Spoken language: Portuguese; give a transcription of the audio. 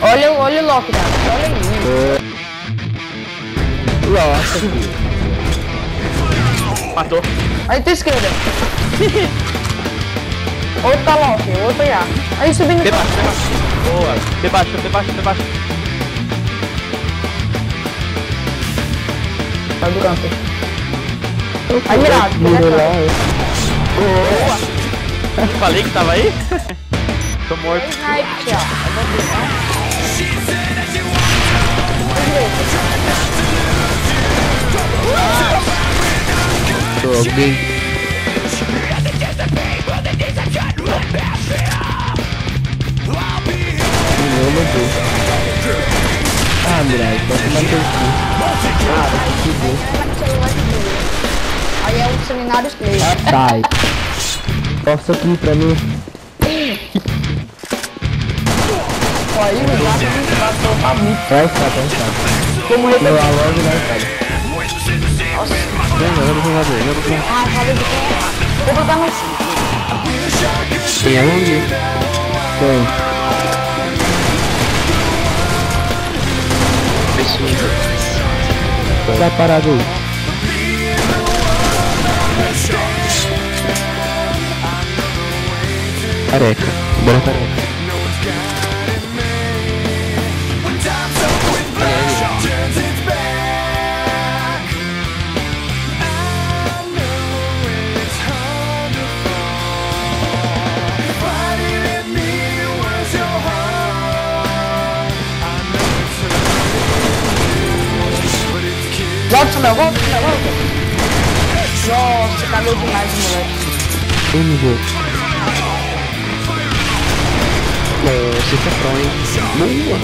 Olha, olha o Loki, cara. Olha aí. Nossa, filho. Matou. Aí tua esquerda. Outra Loki, outra IA. Aí subindo. B baixo, B baixo. Boa. B baixo, B baixo, B baixo. Sai do canto. Aí mirado. Lá. Boa. Falei que tava aí? Tô morto. Snipe, Thiago. Eu vou ver? Tô alguém. Não, Deus. Ah, Mirai, pode manter aqui. Ah, que bom. Aí é um seminário play. Sai. Posso aqui pra mim. Aí o gato matou pra mim. Vai estar, vai estar. Como Meu repetir. alô vai estar. Vem, eu não vou fazer, eu não vou Ah, de quem é? Vou botar no... Tem aonde? Tem. Tá parado aí. Careca. Bora careca. Volta, meu, volta, meu, volta. Nossa, cagou demais, moleque. MG. Nossa, esse é pró, hein? Boa.